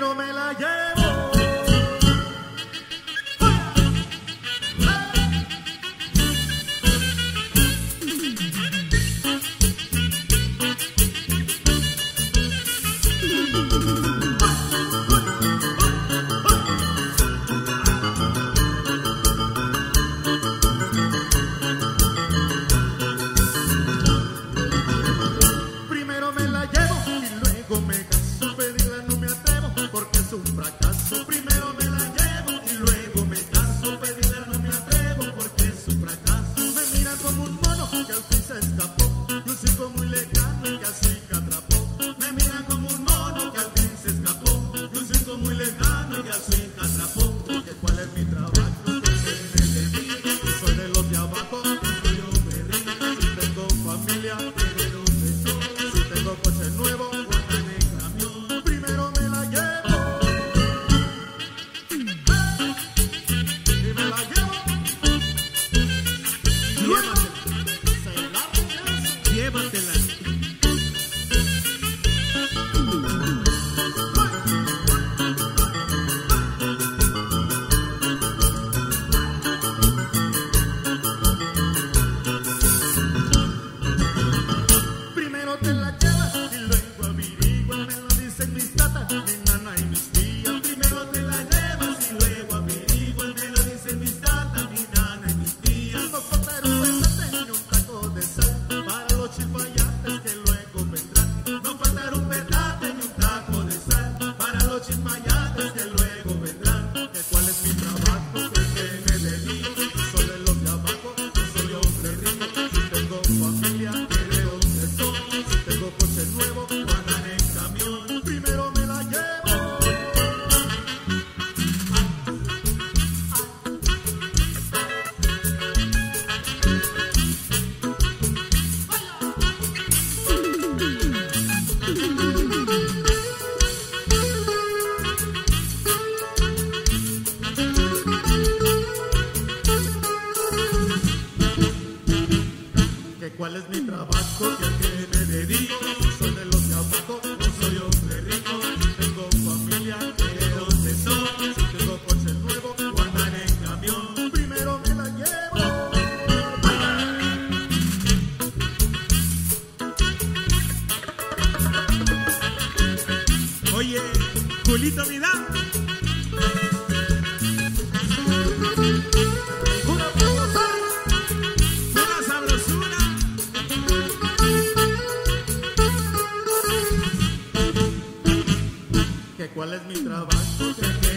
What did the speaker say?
negro me la llevo. Primero me la llevo y luego me coche nuevo, golpe de camión, primero me la llevo. Y me la llevo. Llévatela. Llévatela. cuál es mi trabajo y a qué me dedico. Soy de los de abajo, no soy hombre rico. Tengo familia, de dónde soy. Si tengo coche nuevo o andar en camión, primero me la llevo. Oye, Julito Vidal. ¿Cuál es mi trabajo?